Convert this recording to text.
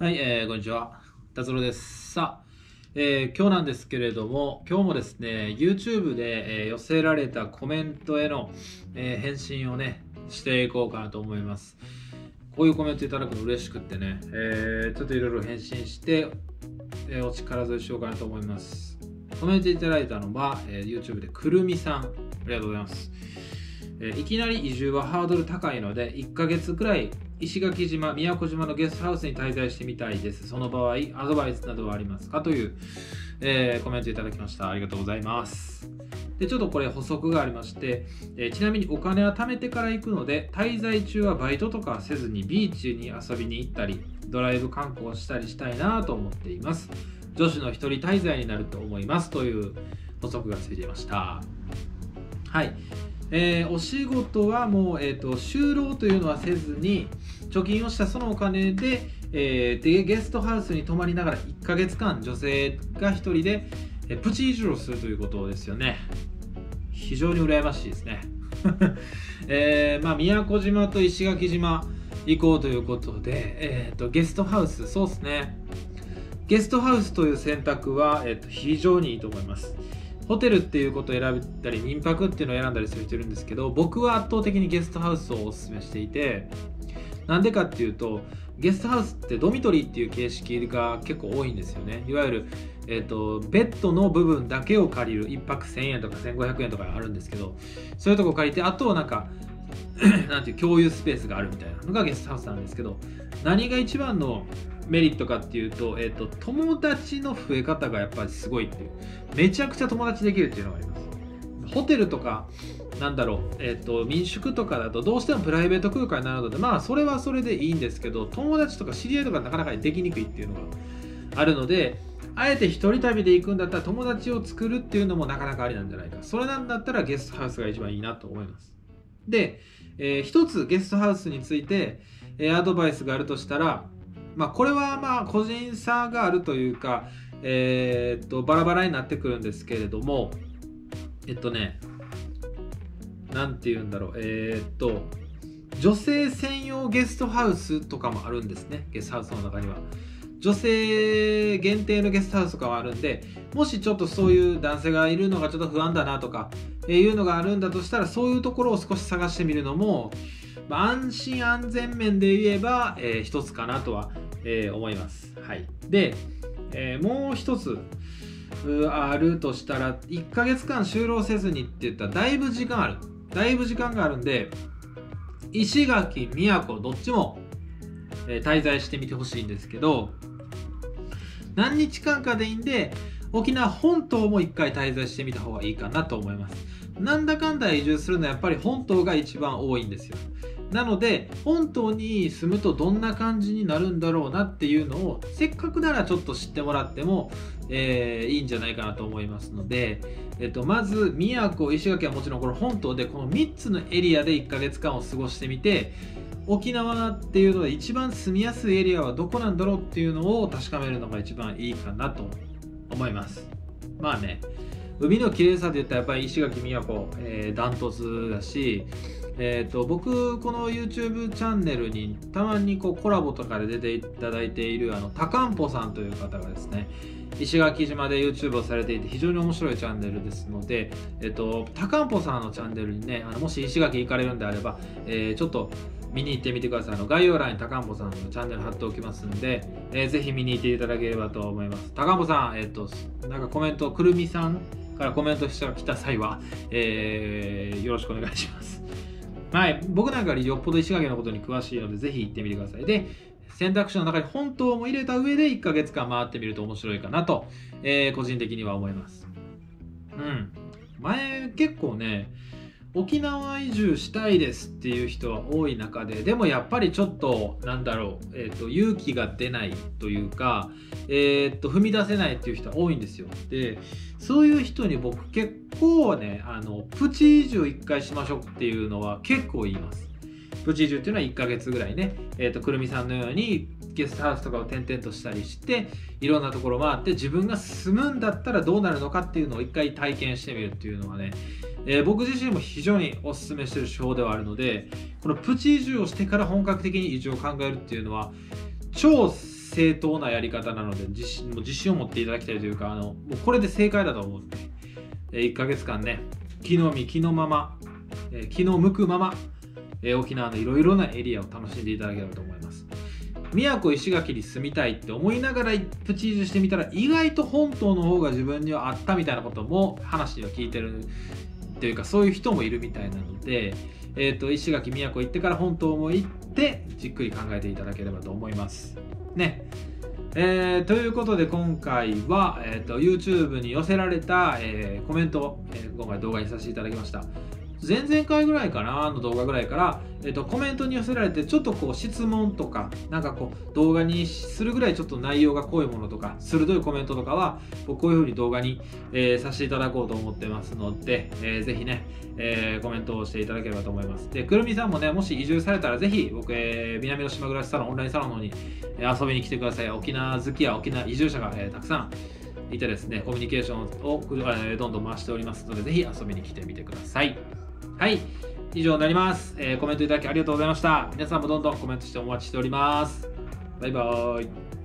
はい、えー、こんにちは。達郎です。さあ、えー今日なんですけれども、今日もですね、YouTube で、えー寄せられたコメントへの、えー返信をね、していこうかなと思います。こういうコメントいただくの嬉しくってね、えちょっといろいろ返信して、えお力添えしようかなと思います。コメントいただいたのは、え YouTube でくるみさん、ありがとうございます。えいきなり移住はハードル高いので1ヶ月くらい石垣島宮古島のゲストハウスに滞在してみたいです。その場合アドバイスなどはありますか？という、えーコメントいただきました。ありがとうございます。でちょっとこれ補足がありまして、えーちなみにお金は貯めてから行くので滞在中はバイトとかせずにビーチに遊びに行ったりドライブ観光したりしたいなと思っています。女子の一人滞在になると思います。という補足がついていました。はい。えーお仕事はもう、えー、と就労というのはせずに貯金をしたそのお金で,、えーでゲストハウスに泊まりながら1ヶ月間女性が1人で、えープチ移住をするということですよね。非常に羨ましいですね、えーまあ、宮古島と石垣島行こうということで、えー、とゲストハウスそうですね。ゲストハウスという選択は、えー、と非常にいいと思います。ホテルっていうことを選んだり民泊っていうのを選んだりする人いるんですけど僕は圧倒的にゲストハウスをおすすめしていてなんでかっていうとゲストハウスってドミトリーっていう形式が結構多いんですよね。いわゆる、えー、とベッドの部分だけを借りる1泊1000円とか1500円とかあるんですけどそういうとこ借りてあとはなんか なんていう共有スペースがあるみたいなのがゲストハウスなんですけど何が一番のメリットかっていうと,、えー、と友達の増え方がやっぱりすごいっていう。めちゃくちゃ友達できるっていうのがあります。ホテルとかなんだろう、えっと民宿とかだとどうしてもプライベート空間になるのでまあそれはそれでいいんですけど友達とか知り合いとかなかなかできにくいっていうのがあるのであえて一人旅で行くんだったら友達を作るっていうのもなかなかありなんじゃないか。それなんだったらゲストハウスが一番いいなと思います。で、えー一つゲストハウスについて、えーアドバイスがあるとしたらまあこれはまあ個人差があるというかえーっとバラバラになってくるんですけれどもえっとねなんて言うんだろうえーっと女性専用ゲストハウスとかもあるんですねゲストハウスの中には。女性限定のゲストハウスとかもあるんでもしちょっとそういう男性がいるのがちょっと不安だなとか、えーいうのがあるんだとしたらそういうところを少し探してみるのも、まあ安心安全面で言えば、えー一つかなとは、えー思います。はい、で、えーもう一つあるとしたら1ヶ月間就労せずにって言ったらだいぶ時間ある。だいぶ時間があるんで石垣宮古どっちも、えー滞在してみてほしいんですけど何日間かでいいんで沖縄本島も1回滞在してみた方がいいかなと思います。なんだかんだ移住するのはやっぱり本島が一番多いんですよ。なので本島に住むとどんな感じになるんだろうなっていうのをせっかくならちょっと知ってもらっても、えーいいんじゃないかなと思いますので、えっと、まず宮古石垣はもちろんこれ本島でこの3つのエリアで1ヶ月間を過ごしてみて沖縄っていうので一番住みやすいエリアはどこなんだろうっていうのを確かめるのが一番いいかなと思います。まあね海の綺麗さで言ったらやっぱり石垣宮古、えーダントツだしえー、と僕この YouTube チャンネルにたまにこうコラボとかで出ていただいているあのタカンポさんという方がですね石垣島で YouTube をされていて非常に面白いチャンネルですので、えっと、タカンポさんのチャンネルにねあのもし石垣行かれるんであれば、えーちょっと見に行ってみてください。あの概要欄にタカンポさんのチャンネル貼っておきますんで、えーぜひ見に行っていただければと思います。タカンポさん、えっとなんかコメントくるみさんからコメントしてきた際は、えーよろしくお願いします。はい、僕なんかよりよっぽど石垣のことに詳しいので、ぜひ行ってみてください。で、選択肢の中に本島も入れた上で1ヶ月間回ってみると面白いかなと、えー個人的には思います。うん。前、結構ね、沖縄移住したいですっていう人は多い中で、でもやっぱりちょっと、なんだろう、えっ、と、勇気が出ないというか、えっ、と、踏み出せないっていう人は多いんですよ。で、そういう人に僕結構ね、あの、プチ移住一回しましょうっていうのは結構言います。プチ移住っていうのは1ヶ月ぐらいね、えっ、と、くるみさんのようにゲストハウスとかを転々としたりして、いろんなところ回って自分が住むんだったらどうなるのかっていうのを一回体験してみるっていうのはね、えー僕自身も非常にお勧めしている手法ではあるのでこのプチ移住をしてから本格的に移住を考えるっていうのは超正当なやり方なので自信も自信を持っていただきたいというかあのもうこれで正解だと思う。んで、え1ヶ月間ね気の身気のまま、えー気の向くまま、えー沖縄のいろいろなエリアを楽しんでいただければと思います。宮古石垣に住みたいって思いながらプチ移住してみたら意外と本島の方が自分にはあったみたいなことも話には聞いてるというかそういう人もいるみたいなので、えー、と石垣宮古行ってから本島も行ってじっくり考えていただければと思います。ね。えーということで今回は、えー、と YouTube に寄せられた、えーコメントを、えー今回動画にさせていただきました。前々回ぐらいかなの動画ぐらいから、えー、とコメントに寄せられてちょっとこう質問とかなんかこう動画にするぐらいちょっと内容が濃いものとか鋭いコメントとかはこうこういうに動画に、えーさせていただこうと思ってますので、えーぜひね、えーコメントをしていただければと思います。でくるみさんもねもし移住されたらぜひ僕、えー南の島暮らしサロンオンラインサロンの方に遊びに来てください。沖縄好きや沖縄移住者が、えーたくさんいてですねコミュニケーションを、どんどん回しておりますのでぜひ遊びに来てみてください。はい。以上になります、えーコメントいただきありがとうございました。皆さんもどんどんコメントしてお待ちしております。バイバーイ。